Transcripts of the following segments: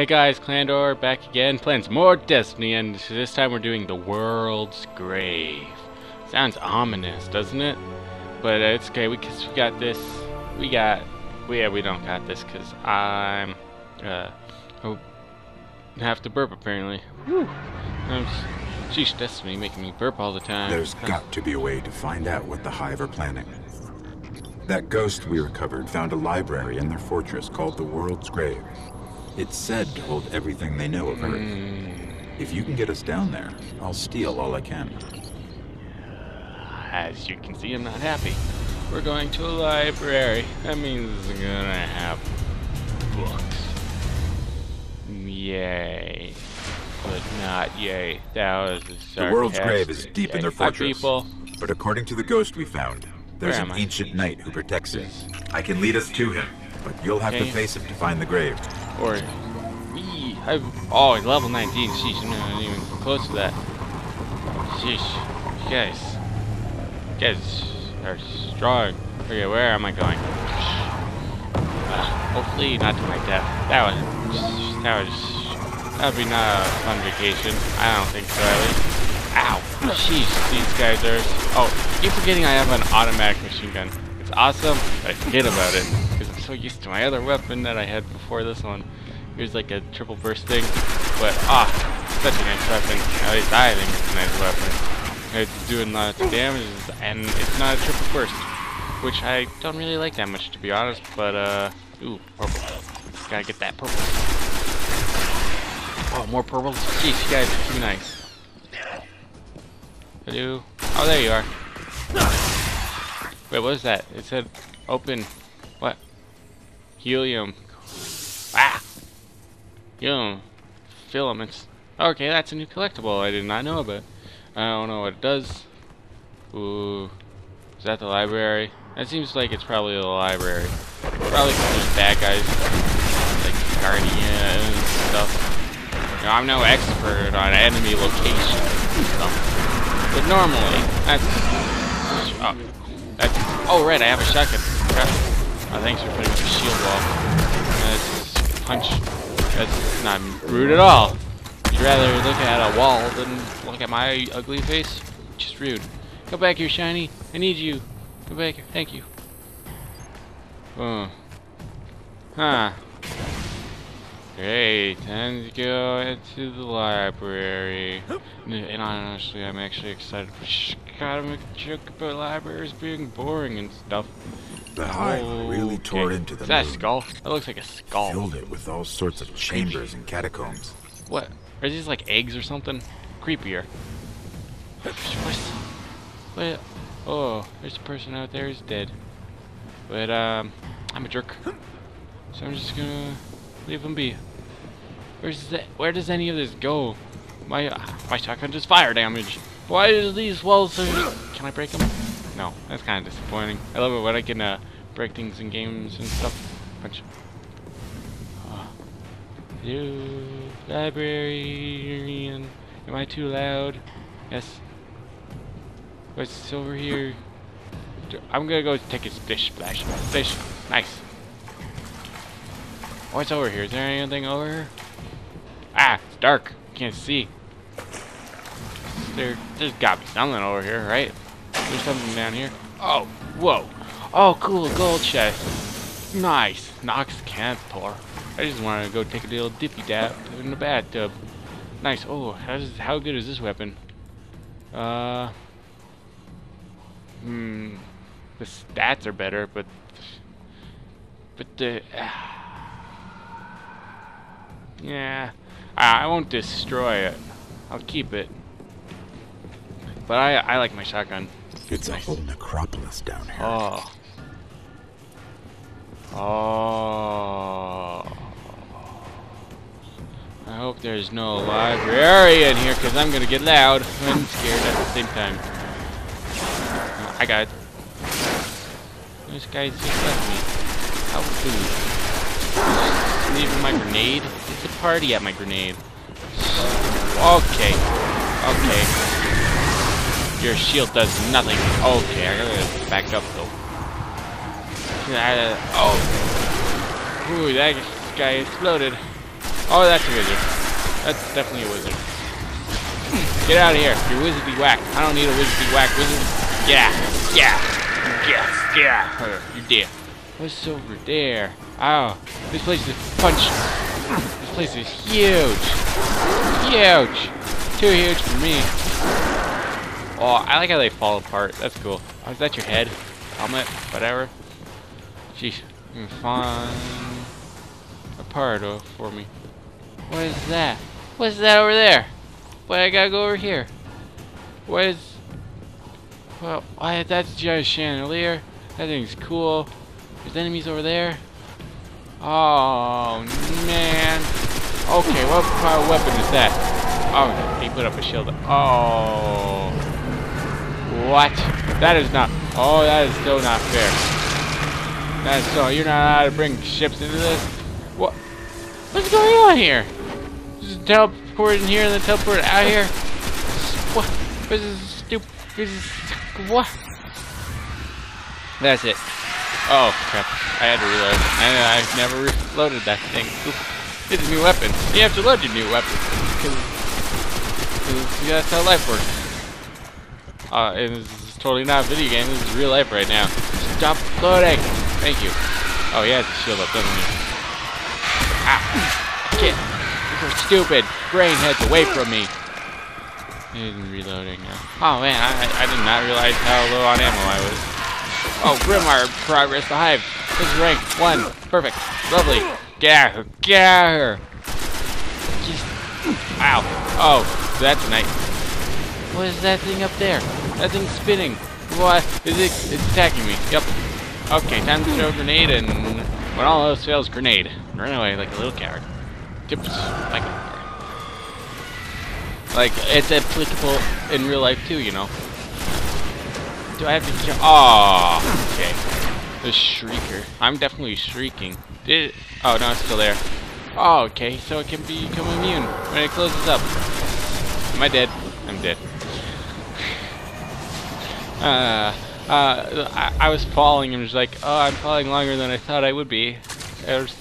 Hey guys, Clandor back again, playing some more Destiny, and this time we're doing the World's Grave. Sounds ominous, doesn't it? But uh, it's okay, we, cause we got this, we got, we, yeah, we don't got this, because I'm, uh, oh, have to burp apparently. Whew. I'm, sheesh, Destiny making me burp all the time. There's got to be a way to find out what the Hive are planning. That ghost we recovered found a library in their fortress called the World's Grave. It's said to hold everything they know of Earth. Mm, If you can get us down there, I'll steal all I can. as you can see, I'm not happy. We're going to a library. That means it's gonna have books. Yay. But not yay. That was a The world's grave is deep in their. Fortress. people. But according to the ghost we found, there's an ancient knight who protects it. I can lead us to him, but you'll have Okay. to face him to find the grave. Or Wee. I've oh level 19. Sheesh, I'm not even close to that. Sheesh. You guys. You guys are strong. Okay, where am I going? Uh, hopefully not to my death. That was that was that would be not a fun vacation. I don't think so at least. Ow. Sheesh, these guys are oh keep forgetting I have an automatic machine gun. It's awesome, but I forget about it. So used to my other weapon that I had before this one. Here's like a triple burst thing. But ah, such a nice weapon. At least I think it's a nice weapon. It's doing lots of damage and it's not a triple burst. Which I don't really like that much to be honest, but uh ooh, purple. Gotta get that purple. Oh, more purple? Jeez, you guys are too nice. Hello? Oh, there you are. Wait, what is that? It said open. Helium. Ah! Helium. Filaments. Okay, that's a new collectible I did not know about. I don't know what it does. Ooh. Is that the library? That seems like it's probably the library. Probably there's bad guys. Like Guardian and stuff. You know, I'm no expert on enemy location. But normally, that's... Oh, that's... Oh, right, I have a shotgun. Oh, thanks for putting up a shield wall. That's punch. That's not rude at all. You'd rather look at a wall than look at my ugly face? Just rude. Go back here, Shiny. I need you. Go back here. Thank you. Oh. Huh. Great. Time to go into the library. And honestly, I'm actually excited. Gotta make a joke about libraries being boring and stuff. The Hive really tore Okay. into the Is that a moon, skull? That looks like a skull. filled it with all sorts of chambers and catacombs. What? Are these like eggs or something? Creepier. What? What? Oh, there's a person out there who's dead. But, um, I'm a jerk. So I'm just gonna leave him be. Where's that? Where does any of this go? My, uh, my shotgun does fire damage. Why are these walls so... Can I break them? No, that's kind of disappointing. I love it when I can, uh, break things in games and stuff. Punch. Oh. Hello, librarian. Am I too loud? Yes. What's over here? I'm gonna go take a splish splash. Splish. Nice. What's over here? Is there anything over here? Ah, it's dark. Can't see. There, there's gotta be something over here, right? There's something down here. Oh, whoa. Oh, cool, gold chest. Nice. Nox Cantor. I just want to go take a little dippy dab in the bathtub. Nice. Oh, how, how good is this weapon? Uh. Hmm. The stats are better, but. But the. yeah. I, I won't destroy it. I'll keep it. But I, I like my shotgun. It's a whole necropolis down here. Oh. Oh. I hope there's no library in here because I'm going to get loud and scared at the same time. I got it. This guy's just left me. How food. Leaving my grenade. It's a party at my grenade. Okay. Okay. Your shield does nothing. Okay, I gotta back up though. Oh. Ooh, that guy exploded. Oh, that's a wizard. That's definitely a wizard. Hmm, get out of here. You're wizardy whack. I don't need a wizardy whack wizard. Yeah. Yeah. Yeah. Yeah. You're dead. What's over there? Oh, this place is punch. This place is huge. Huge. Too huge for me. Oh, I like how they fall apart. That's cool. Oh, is that your head? Helmet? Whatever. Jeez. You mm, can find a part of for me. What is that? What's that over there? Why I gotta go over here? What is... Well, why, that's just chandelier. That thing's cool. There's enemies over there. Oh, man. Okay, what kind of weapon is that? Oh, he put up a shield. Oh. What? That is not... Oh, that is so not fair. That is so... You're not allowed to bring ships into this? What? What's going on here? Just teleport in here and then teleport out here? What? This is stupid. This is... What? That's it. Oh, crap. I had to reload. And I've never reloaded that thing. It's a new weapon. You have to load your new weapon. Because that's how life works. Uh, and this is totally not a video game. This is real life right now. Stop loading. Thank you. Oh, yeah, it's a shield up, doesn't he? Ah. Get. You're stupid. Brain heads away from me. Reloading now. Oh, man. I, I did not realize how low on ammo I was. Oh, Grimoire progress, the hive. This is rank one. Perfect. Lovely. Get here. Get. Just, ow. Oh, that's nice. What is that thing up there? That thing's spinning. What? Is it? It's attacking me. Yep. Okay, time to throw a grenade and when all else fails, grenade. Run away like a little coward. Tips like a like it's applicable in real life too, you know. Do I have to kill? Oh, okay. The shrieker. I'm definitely shrieking. Did? Oh no, it's still there. Oh, okay. So it can become immune when it closes up. Am I dead? I'm dead. Uh, uh, I, I was falling and was like, oh, I'm falling longer than I thought I would be.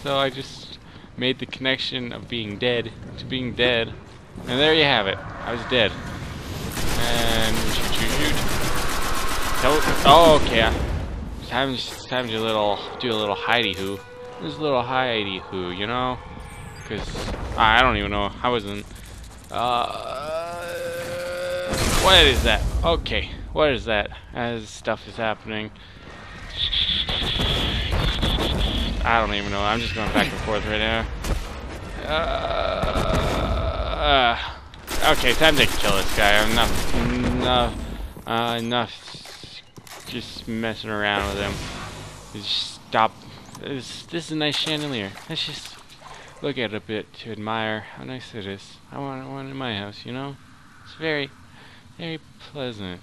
So I just made the connection of being dead to being dead. And there you have it. I was dead. And shoot, shoot, shoot. Oh, okay. Time, time to little do a little hidey hoo. This little hidey hoo, you know? Cause I don't even know. I wasn't. Uh, what is that? Okay, what is that? As stuff is happening. I don't even know. I'm just going back and forth right now. Uh, uh, okay, time to kill this guy. Enough, enough, uh, enough. Just messing around with him. Just stop. This, this is a nice chandelier. Let's just look at it a bit to admire how nice it is. I want one in my house, you know? It's very, very pleasant.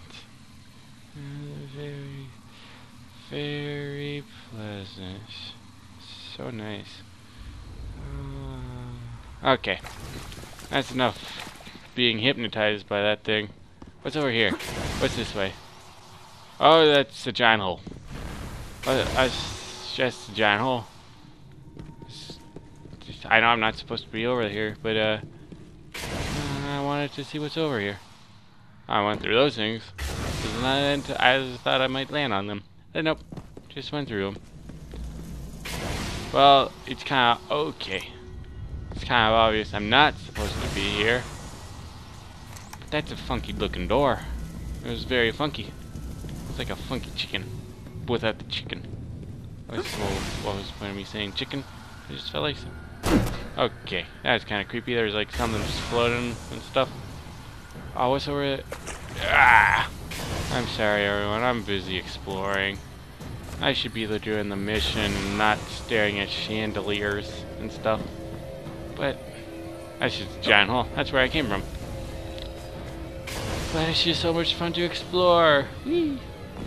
Very, very pleasant. So nice. Uh, okay. That's enough being hypnotized by that thing. What's over here? What's this way? Oh, that's a giant hole. Oh, that's just a giant hole. I know I'm not supposed to be over here, but uh, I wanted to see what's over here. I went through those things. I, thought I might land on them. But nope, just went through them. Well, it's kind of okay. It's kind of obvious I'm not supposed to be here. But that's a funky looking door. It was very funky. It's like a funky chicken without the chicken. What was, what was the point of me saying chicken? I just felt like some. Okay, that was kind of creepy. There's like something just floating and stuff. Oh, what's over it? Ah! I'm sorry, everyone. I'm busy exploring. I should be doing the mission not staring at chandeliers and stuff. But that's just giant hole. That's where I came from. But it's just so much fun to explore. Whee!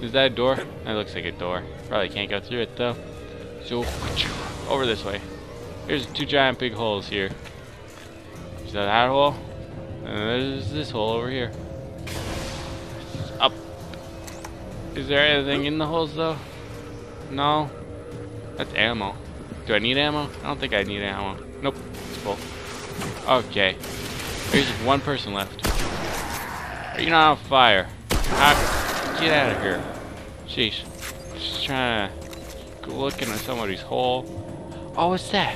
Is that a door? That looks like a door. Probably can't go through it though. So over this way. There's two giant big holes here. Is that that hole? And there's this hole over here. Up. Is there anything in the holes though? No. That's ammo. Do I need ammo? I don't think I need ammo. Nope. It's full. Okay. There's just one person left. Are you not on fire? Ah, get out of here. Sheesh. Just trying to go looking at somebody's hole. Oh, what's that?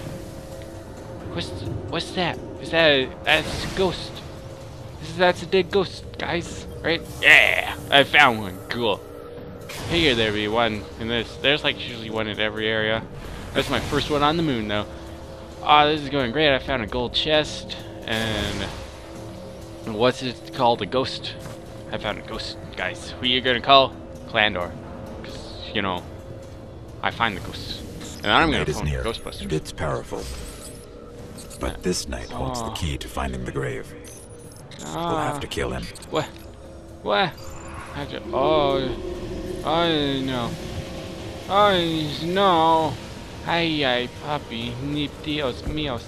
What's what's that? Is that a, that's a ghost? That's a dead ghost, guys. Right? Yeah, I found one. Cool. Figured there'd be one in this. There's like usually one in every area. That's my first one on the moon, though. Ah, oh, this is going great. I found a gold chest and what's it called? A ghost. I found a ghost, guys. Who you gonna call? Clandor. Because, you know, I find the ghosts. And I'm gonna phone near. Ghostbusters. It's powerful. But this knight holds the key to finding the grave. we'll have to kill him. What? What? To, oh, oh no. Oh no. Ay, ay, papi, ni dios míos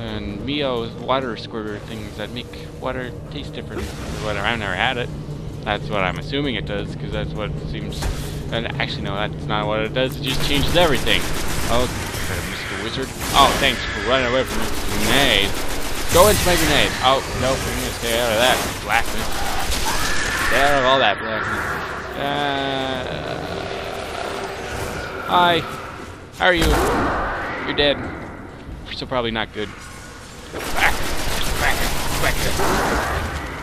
and Mio's water squirter things that make water taste different whatever. I've never had it. That's what I'm assuming it does, because that's what seems... And actually, no, that's not what it does. It just changes everything. Oh, Mr. Wizard. Oh, thanks for running away from this grenade. Go into my grenade. Oh, nope, I'm gonna stay out of that blackness. Stay out of all that blackness. Uh, hi. How are you? You're dead. So probably not good.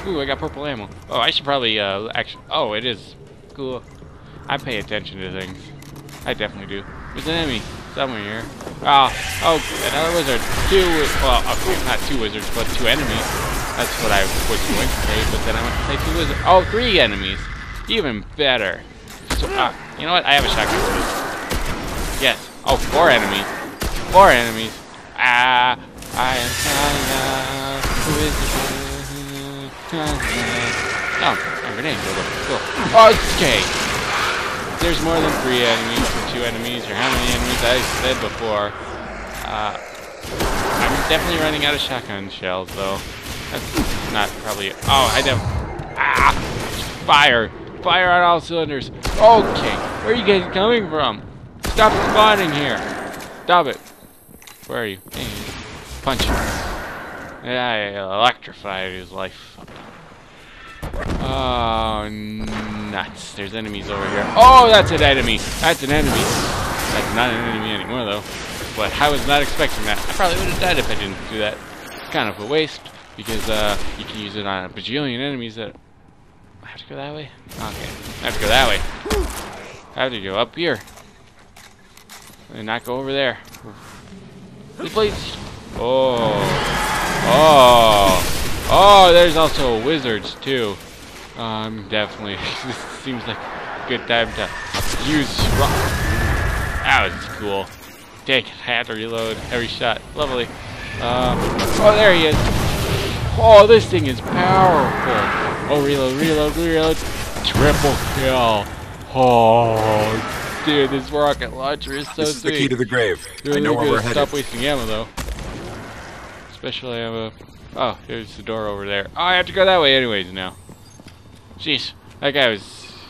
Ooh, I got purple ammo. Oh, I should probably, uh, actually, oh, it is. Cool. I pay attention to things. I definitely do. There's an enemy somewhere here. Oh, oh, another wizard. Two, well, okay, not two wizards, but two enemies. That's what I was going to say, but then I went to say two wizards. Oh, three enemies. Even better. So, uh, you know what? I have a shotgun. Yes. Oh, four enemies. Four enemies. Ah, I am China with Oh, a grenade. Cool. Okay. There's more than three enemies or two enemies or how many enemies I said before. Uh, I'm definitely running out of shotgun shells though. That's not probably. Oh, I don't. Ah! Fire! Fire on all cylinders. Okay, where are you guys coming from? Stop spawning here. Stop it. Where are you? Punch him. Yeah, I electrified his life Oh, nuts. There's enemies over here. Oh, that's an enemy. That's an enemy. That's not an enemy anymore, though. But I was not expecting that. I probably would have died if I didn't do that. It's kind of a waste, because uh, you can use it on a bajillion enemies that... I have to go that way? Okay. I have to go that way. I have to go up here. And not go over there. Please. Oh. Oh. Oh, there's also wizards, too. Um, definitely. this seems like a good time to use rock. That was cool. Take it. I had to reload every shot. Lovely. Um, oh, there he is. Oh, this thing is powerful. Oh, reload, reload, reload. Triple kill. Oh, Dude, this rocket launcher is so This is sweet. the key to the grave. Really I know where we're headed. Stop wasting ammo, though. Especially ammo. Oh, there's the door over there. Oh, I have to go that way anyways now. Jeez, that guy was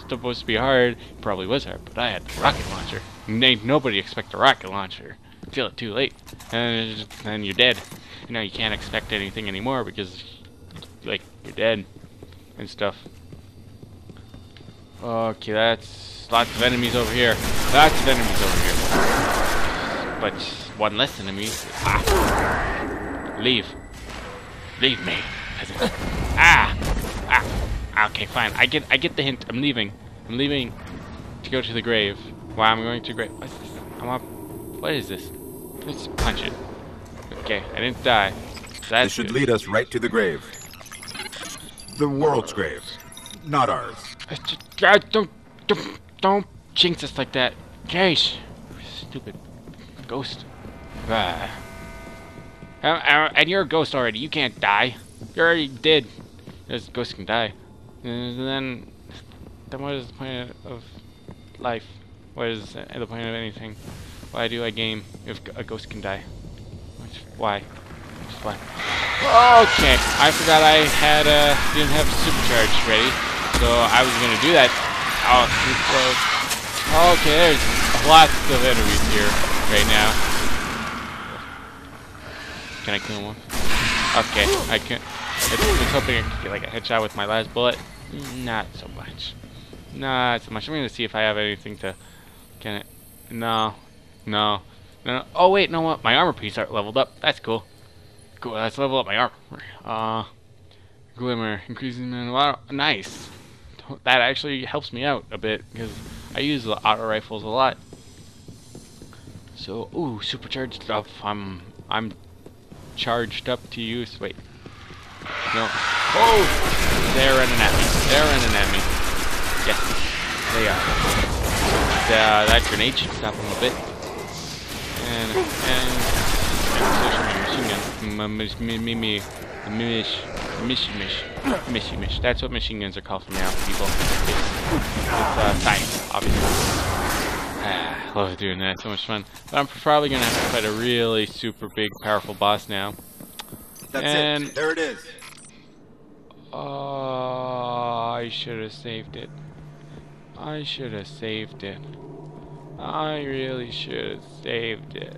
supposed to be hard. Probably was hard, but I had the rocket launcher. Ain't nobody expect a rocket launcher until it's too late. And then you're dead. You know, you can't expect anything anymore because, like, you're dead and stuff. Okay, that's Lots of enemies over here. Lots of enemies over here. But one less enemy. Ah. Leave. Leave me. ah. Ah. Okay, fine. I get I get the hint. I'm leaving. I'm leaving to go to the grave. Why am I'm going to grave. What's this? I'm up. What is this? Let's punch it. Okay, I didn't die. That's this should good. lead us right to the grave. The world's grave, not ours. don't, don't, don't jinx us like that. Jeez. Stupid ghost. Ah. And you're a ghost already. You can't die. You're already dead. This ghost can die. And then, then what is the point of life? What is the point of anything? Why do I game if a ghost can die? Why? Okay, I forgot I had uh, didn't have supercharge ready, so I was gonna do that Oh. Okay, there's lots of enemies here right now. Can I kill one? Okay, I can. I was hoping I could get like a headshot with my last bullet. Not so much. Not so much. I'm gonna see if I have anything to. Can it? No, no, no. Oh wait, no what? My armor piece aren't leveled up. That's cool. Cool. Let's level up my armor. Uh, glimmer increasing man. Wow, nice. That actually helps me out a bit because I use the auto rifles a lot. So, ooh, supercharged stuff. I'm, I'm charged up to use. Wait. No. Oh! They're running at me. They're running at me. Yes. They are. Uh, that grenade should stop them a bit. And, and, and machine gun. Me, me, me, mish, mish, mish, mish, mish. That's what machine guns are called from now, people. It's, it's uh, science, obviously. I love doing that, so much fun. But I'm probably gonna have to fight a really super big, powerful boss now. That's And- it. There it is. Oh, I should have saved it. I should have saved it. I really should have saved it.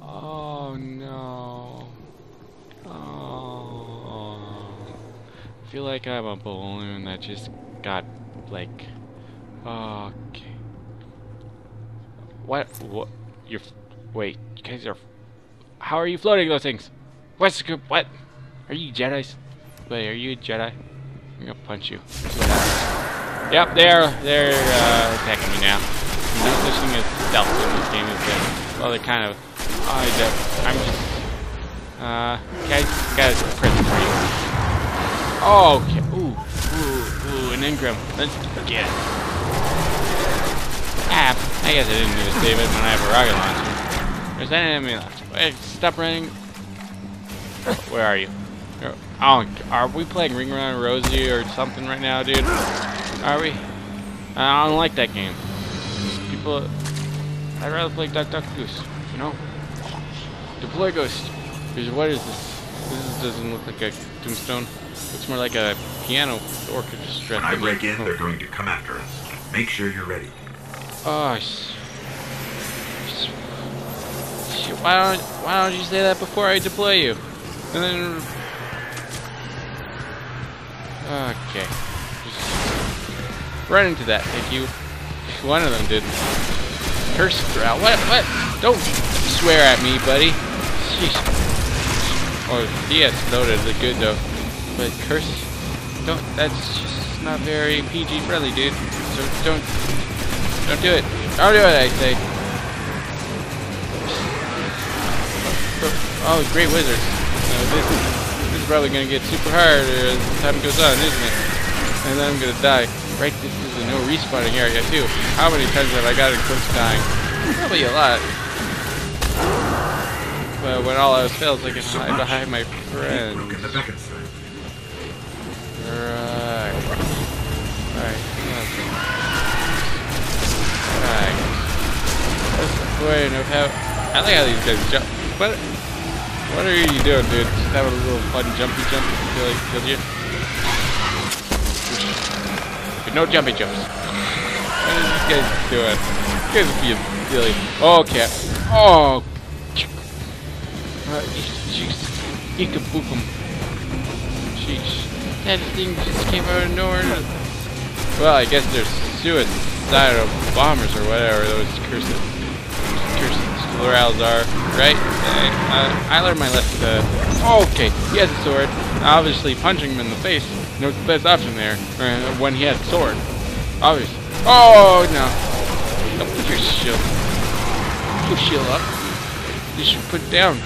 Oh no. Oh. I feel like I'm a balloon that just got like. Okay. What? What? You're. Wait. You guys are. How are you floating those things? What's the good? What? Are you Jedi's? Wait, are you a Jedi? I'm gonna punch you. Yep, they're they're uh, attacking me now. No such thing as stealth in this game, is there? Well, they're kind of. I I'm just. Uh, guys, guys, press you. Oh, okay. Ooh, ooh, ooh, an engram. Let's get it. Ah, I guess I didn't need to save it when I have a rocket launcher. There's an enemy left. Wait, stop running. Where are you? Oh, are we playing Ring Around Rosie or something right now, dude? Are we? I don't like that game. People, I'd rather play Duck Duck Goose. You know? Deploy Ghost. Because what is this? This doesn't look like a tombstone. Looks more like a piano orchestra. When I break in, Oh. they're going to come after us. Make sure you're ready. Oh, sh- sh- shit, why don't why don't you say that before I deploy you? And then okay, just run into that. Thank you. One of them did. Curse growl. What? What? Don't swear at me, buddy. Sheesh. Oh, he exploded. The good though. But curse. Don't. That's just not very PG friendly, dude. So don't don't do it. Don't do it, I say. Oh, great wizard. Uh, this, this is probably to get super hard as time goes on, isn't it? And then I'm to die. Right, this is a no respawning area, too. How many times have I gotten close dying? Probably a lot. But when all else fails, I can So hide much. behind my You've friends. broken the beacon sign. Right. Right. Right. What's the point of how... I like how these guys jump. What? What are you doing, dude? Just having a little fun jumpy jump until he killed you? But no jumpy jumps. What are these guys doing? You guys are being silly. Oh, cat. Oh. Uh, jeez. Eekabookum. Sheesh. That thing just came out of nowhere. Well, I guess they're suicidal bombers or whatever those cursed, cursed plurals are, right? I, uh, I learned my lesson. Okay, he has a sword. Obviously, punching him in the face. No the best option there uh, when he has a sword. Obviously. Oh no! Don't put your shield. Put your shield up. You should put it down.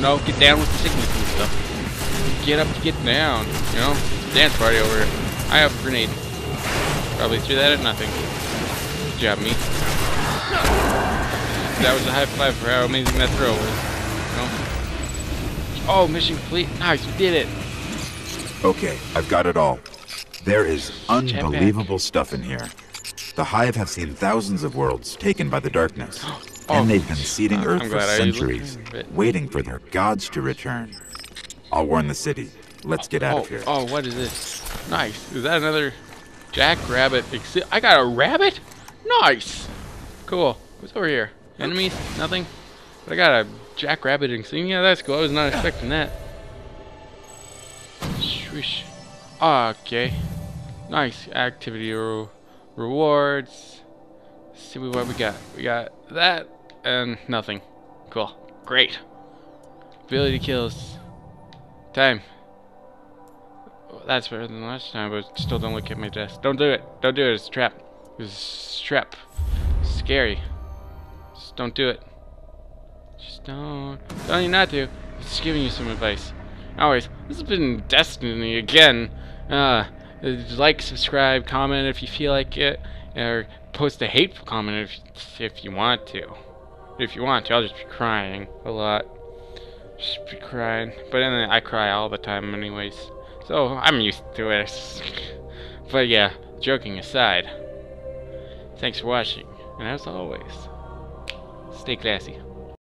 No, get down with the sickness and stuff. Get up to get down. You know? Dance party over here. I have a grenade. Probably threw that at nothing. Good job, me. That was a high five for how amazing that throw was. You know? Oh, mission complete. Nice, we did it. Okay, I've got it all. There is unbelievable stuff in here. The Hive have seen thousands of worlds taken by the darkness, Oh, and they've been seeding I'm Earth for glad I looked centuries, waiting for their gods to return. I'll warn the city. Let's get out Oh, of here. oh, what is this? Nice. Is that another jackrabbit? I got a rabbit? Nice. Cool. What's over here? Enemies? Nothing? But I got a jackrabbiting scene. Yeah, that's cool. I was not expecting that. Swish. Okay. Nice activity re rewards. Let's see what we got. We got that and nothing. Cool. Great. Ability kills. Time. That's better than last time, but still don't look at my desk. Don't do it. Don't do it. It's a trap. It's a trap. Scary. Just don't do it. Just don't. Don't you not to. Just giving you some advice. Anyways, this has been Destiny again. Uh, like, subscribe, comment if you feel like it, or post a hateful comment if if you want to. If you want to, I'll just be crying a lot. Just be crying. But then I cry all the time anyways. So I'm used to it. but yeah, joking aside. Thanks for watching. And as always, stay classy.